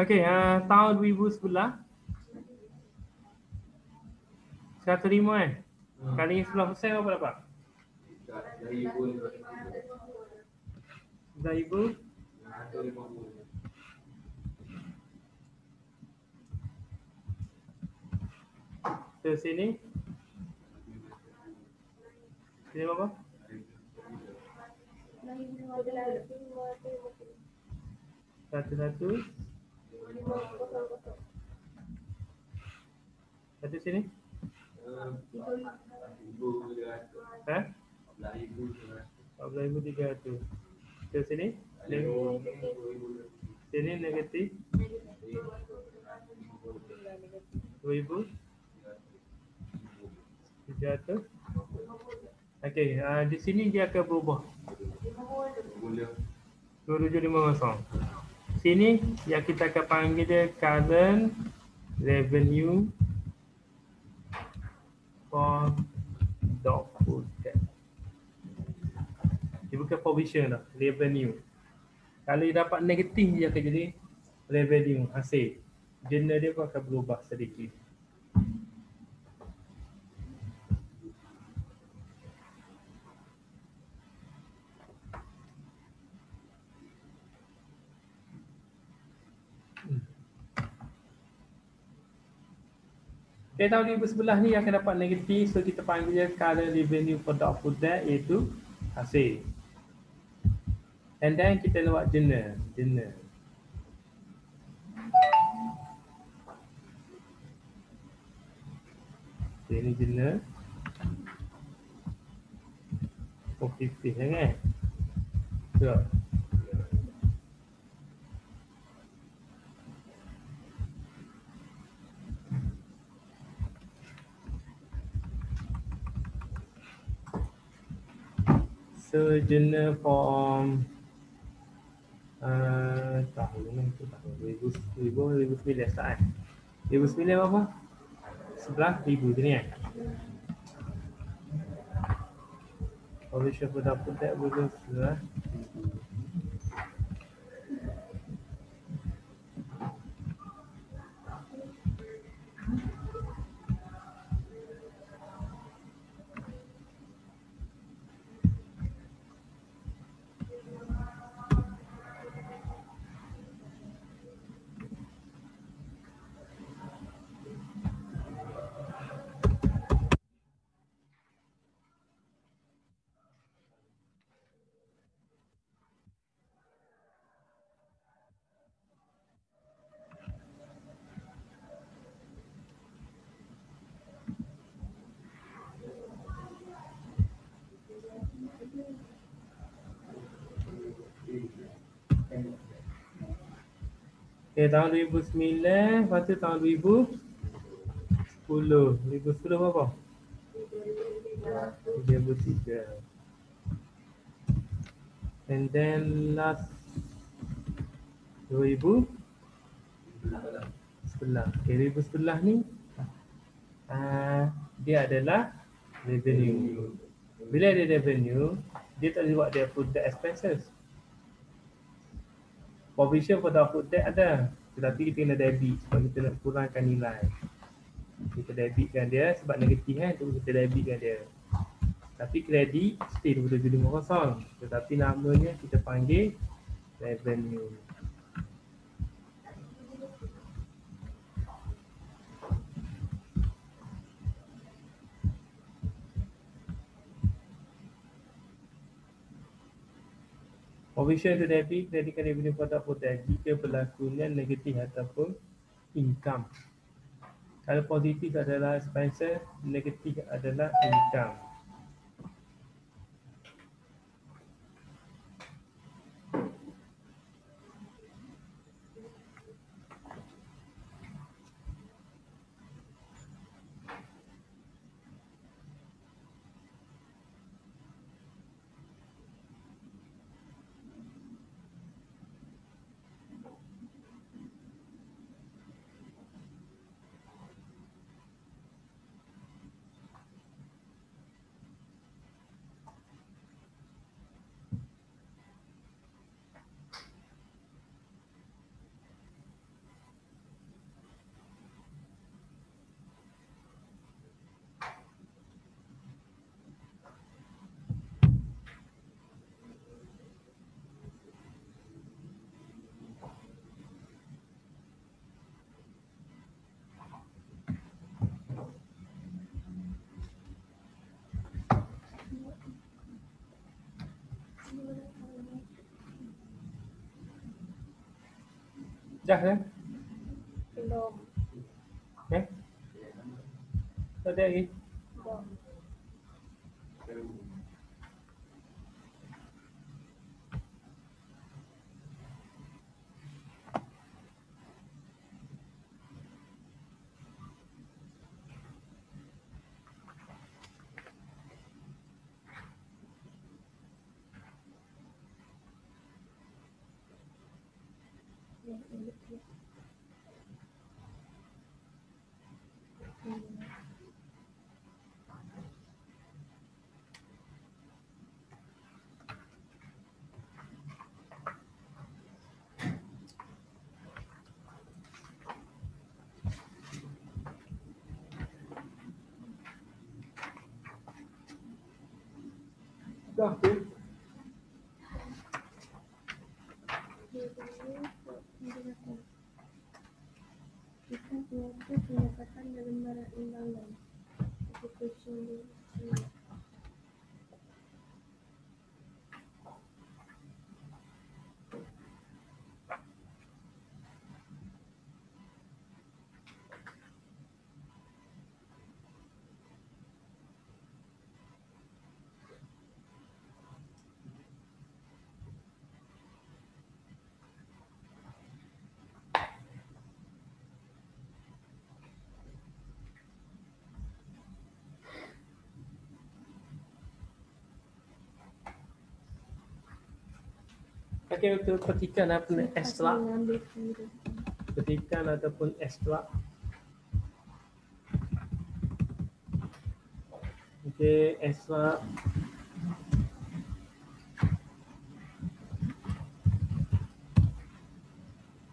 Okey, uh, tahun 2011 105 kan? Hmm. Kali 10% berapa dapat? Dari pun Dah ibu Ada lima puluh. ke sini. Sini berapa? Satu satu. Satu sini. Ha? belah ibu dia. 14,300. Ke sini. Neg-. Sini negatif 2,000. 300. Okey, uh, di sini dia akan berubah. Boleh 2750. Sini yang kita akan panggil dia current revenue for doubtful debt. Dia bukan provision dah, revenue. Kalau dia dapat negatif dia akan jadi revenue, hasil. Jurnal dia pun akan berubah sedikit. Okay, tahun 2011 ni akan dapat negatif so kita panggil dia current revenue for doubtful debt iaitu hasil. And then kita lewat journal, journal. Okay, ni journal. Oh, pipih kan? Tengok. Journal form uh, tahun ni tu tahun 2000 2009 start kan? 2009 berapa? 11 ribu tu ni kan? Publisher for dapur tak boleh 11 Okay, tahun 2009, lepas tu tahun 2010. 2010 berapa? 33. And then last 2011. Okay, 2011 ni uh, dia adalah revenue. Bila ada revenue, dia tak boleh buat dia product expenses. Provision for doubtful debt ada. Tetapi kita kena debit sebab kita nak kurangkan nilai. Kita debitkan dia sebab negatif kan, tu kita debitkan dia. Tapi kredit still 2750. Tetapi namanya kita panggil revenue. Provision to debit kreditkan revenue pada poten jika berlakunya negatif ataupun income. Kalau positif adalah expenses, negatif adalah income. Dah kan? Belum. Eh? Tak ada lagi? Tu. Kita mengatur penyekatan dalam barat undangan. Application di sini. Okey untuk petikan apa ni? Kira. Petikan ataupun extract. Okey, extract.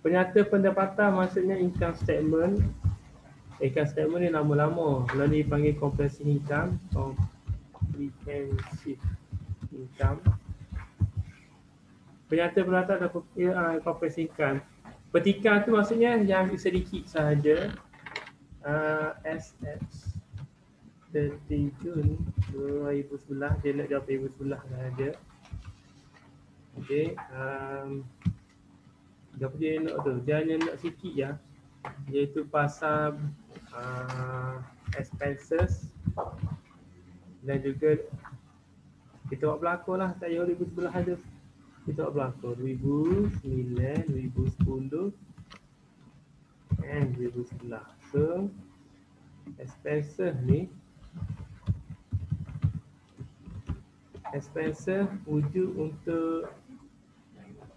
Penyata pendapatan maksudnya income statement. Income statement ni lama-lama. Lalu dipanggil comprehensive income. Comprehensive income. Penyata pendapatan ataupun uh, comprehensive income. Petikan tu maksudnya yang sedikit sahaja. Uh, SX 30 Jun 2011 dia nak jawab 2011 sahaja. Okey, um, dia nak tu? Dia hanya nak sikit ya. Iaitu pasal uh, expenses dan juga kita buat berlakon lah tak payah 2011 ada. Kita buat berlakon 2009, 2010 and 2011. So expenses ni expenses wujud untuk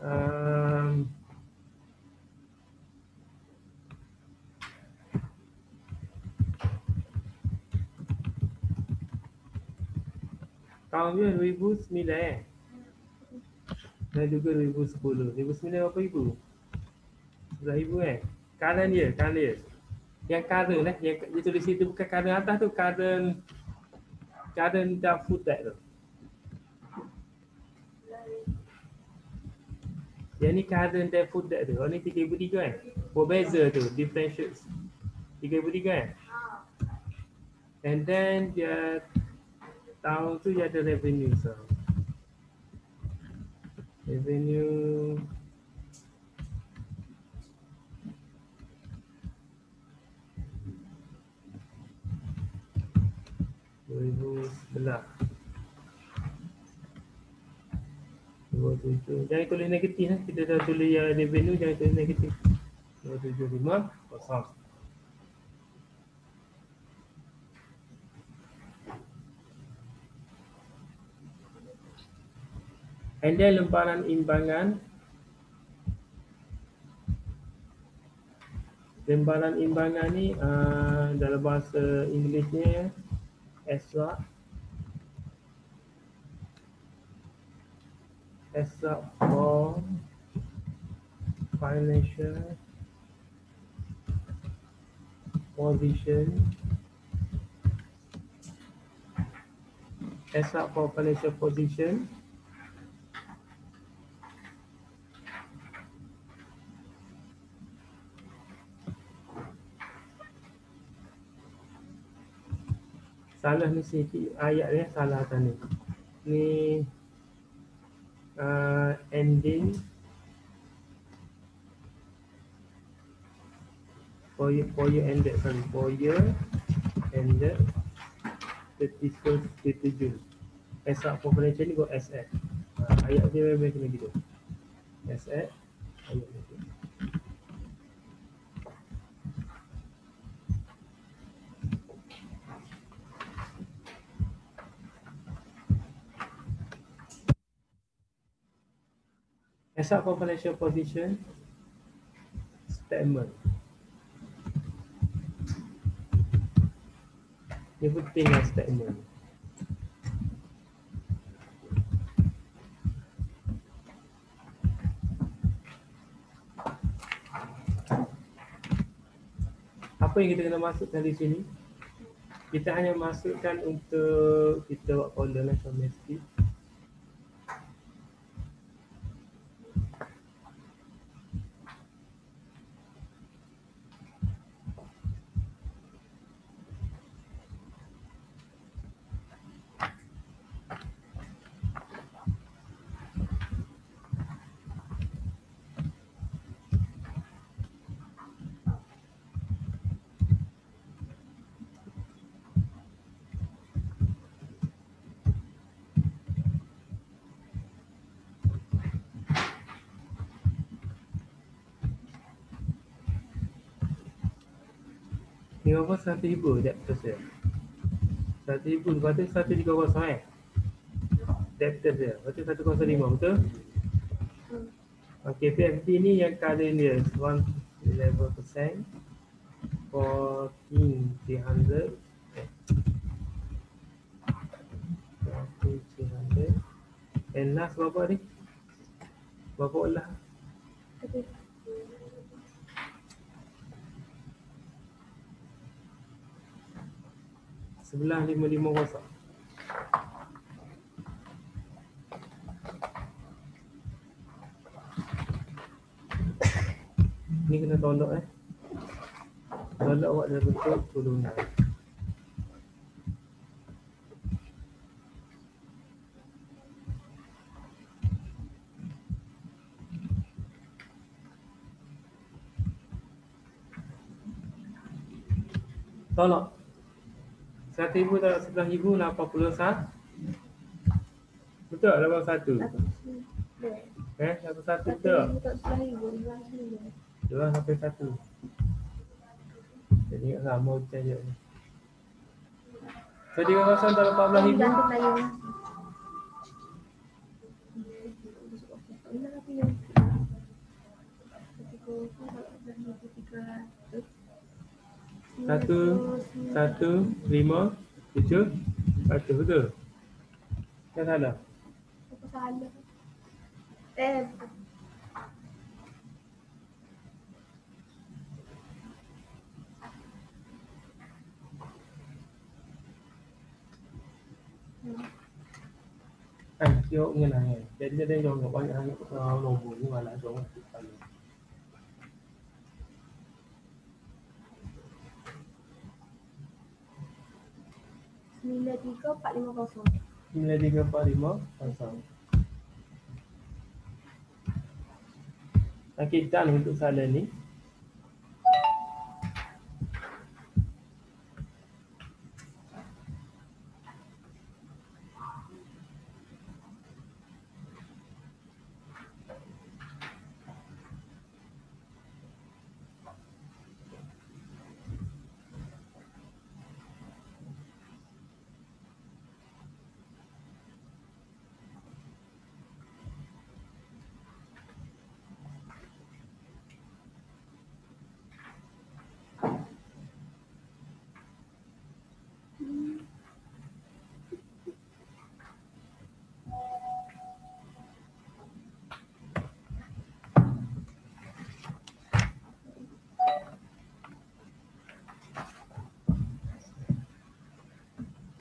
um, tahun dia 2009 eh dan juga 2010 2009 berapa ribu? 11 ribu eh? Current dia, current dia. Yang current eh, yang dia tulis situ bukan current atas tu current current dan food tag tu. Yang ni current dan food tag tu, oh ni 3003 kan berbeza tu, differentiate 3003 kan and then dia tahun tu dia ada revenue so revenue. dua ribu sebelas. dua tujuh. Jangan tulis negatif eh. kita dah tulis yang revenue jangan tulis negatif. dua tujuh lima kosong And then lembaran imbangan. Lembaran imbangan ni uh, dalam bahasa Inggerisnya extract extract for financial position. Extract for financial position salah ni sikit ayat dia salah atas ni. Ni uh, ending for year, for year ended, sorry, for year ended 31st 30 June. As up for financial ni go at. Ha, ayat dia memang kena gitu. At ayat dia. Tu. As up for financial position statement. Dia penting lah statement. Apa yang kita kena masukkan di sini? Kita hanya masukkan untuk kita buat column lah domestic. Ni apa satu ribu debtors dia. Satu ribu lepas tu satu tiga kosong eh. Debtors dia. Lepas tu satu kosong lima betul? Okay, PFD ni yang current dia 111% 14300 eh. 14300 And last berapa ni? Berapa lah? sebelah lima lima wafak ni kena tolak eh. Tolak awak dah betul tolong naik Tolak. 1,000 tahun Betul tak level 1? 1,000. Eh, level betul tak? satu? sampai Dua sampai 1. Jadi tengok sama macam je ni. So, dia kawasan dalam 14,000. Dah. Satu, satu, lima, tujuh, satu betul. Tak salah. Apa salah? Eh, Kan, dia mengenai. Jadi dia yang banyak hanya uh, nombor ni malah dia orang 93450. 93450. Okey, done untuk soalan ni.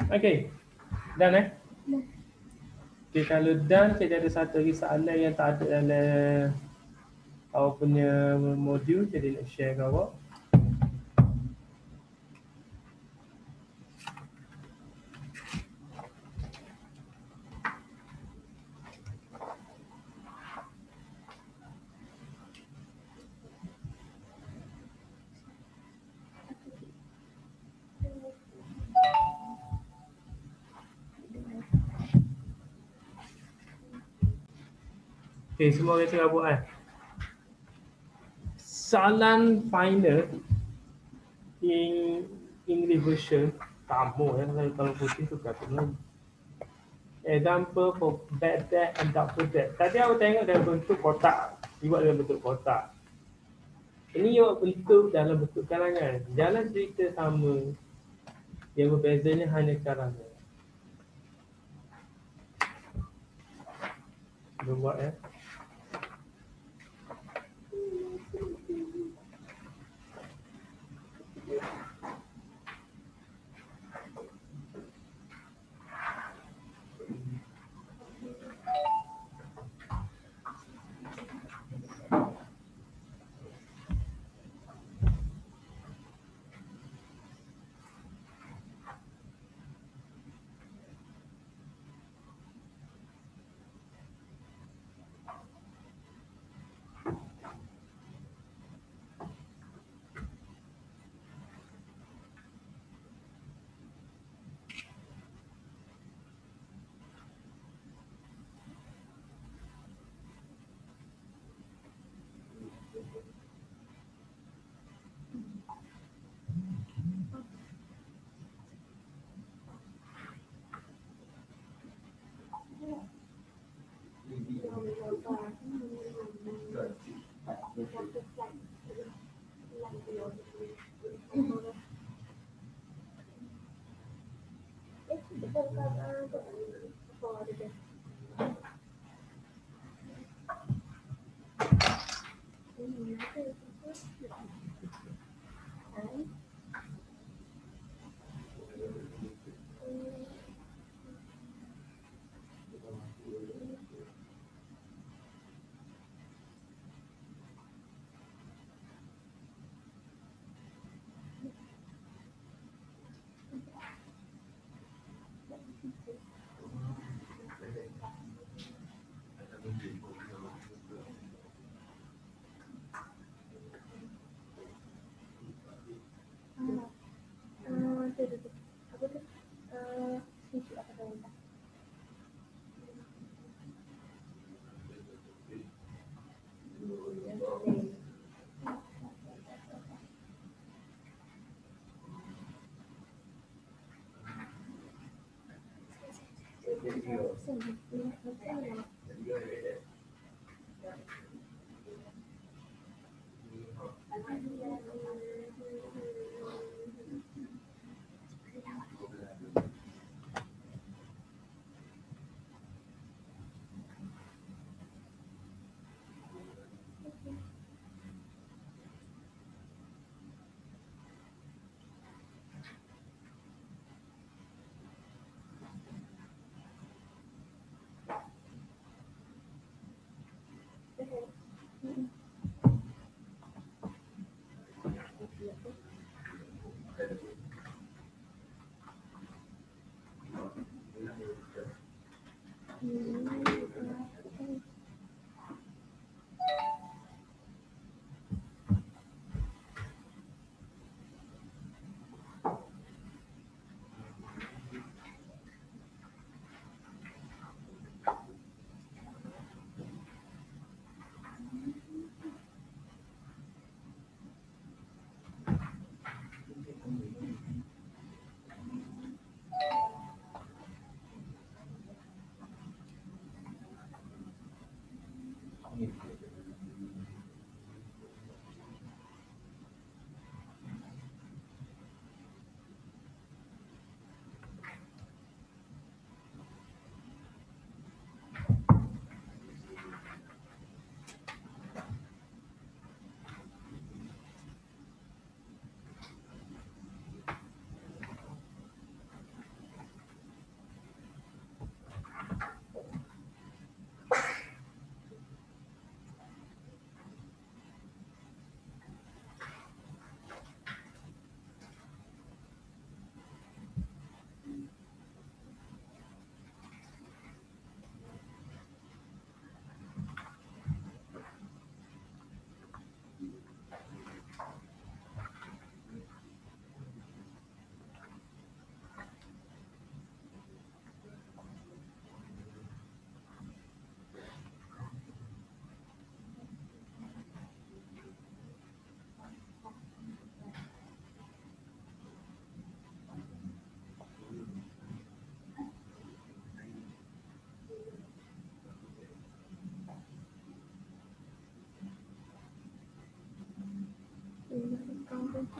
Okey. Done eh? Okay, kalau done, saya ada satu lagi soalan yang tak ada dalam awak punya modul, jadi nak share ke awak. Okay, semua orang tengah buat kan. Salan final in English version tamu ya kalau kalau putih tu kata Melayu. Example for bad dad and doubtful dad. Tadi aku tengok dalam bentuk kotak. Dia buat dalam bentuk kotak. Ini awak bentuk dalam bentuk karangan. Jalan cerita sama. Yang berbezanya hanya karangan. Dia buat ya. Eh, 我现在已经不在了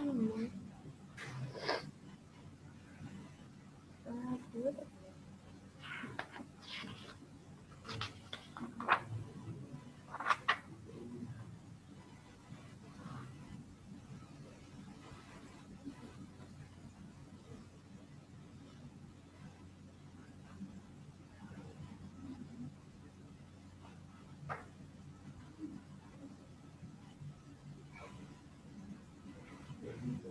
macam mana?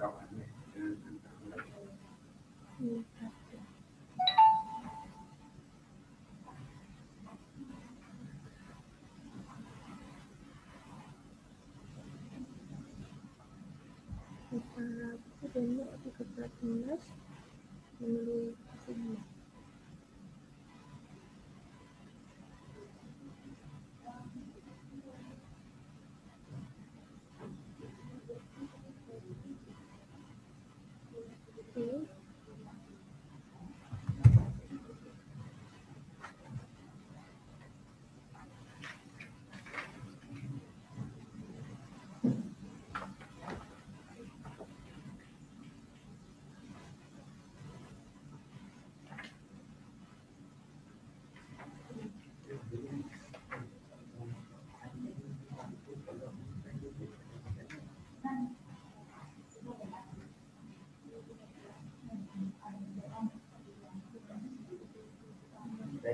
Hmm, apa? Hutang Rabu Benok 13 Minggu 9 Okay.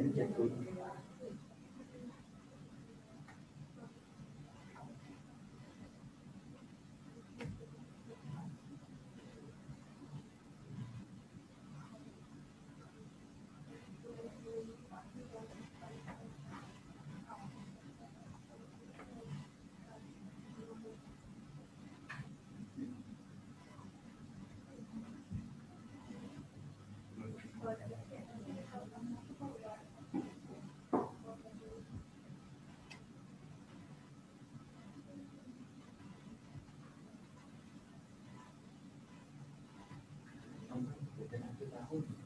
Đến. dengan ketahuan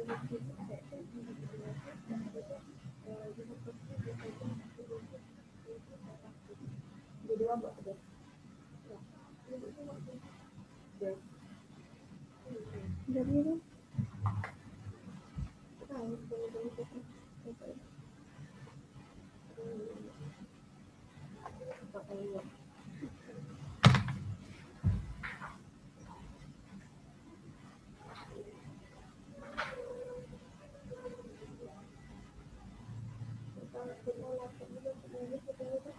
Jadi saya boleh cakap. Pakai ni. Ada lagi dia ada jenis ikan. Mungkin ini. Jadi itu dia untuk bulan itu kan. Kita beli. Oh, tapi mana? Apa dia berapa?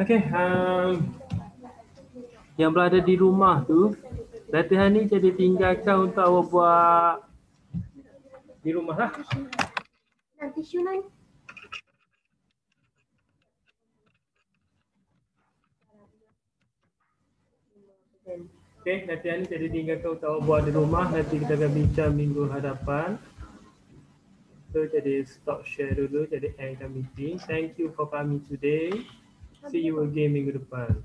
Okay, um, yang berada di rumah tu, latihan ni jadi tinggalkan untuk awak buat di rumah lah. Nanti tisu Okay, latihan ni jadi tinggalkan untuk awak buat di rumah. Nanti kita akan bincang minggu hadapan. So, jadi stop share dulu, jadi end the meeting. Thank you for coming today. See you again minggu depan.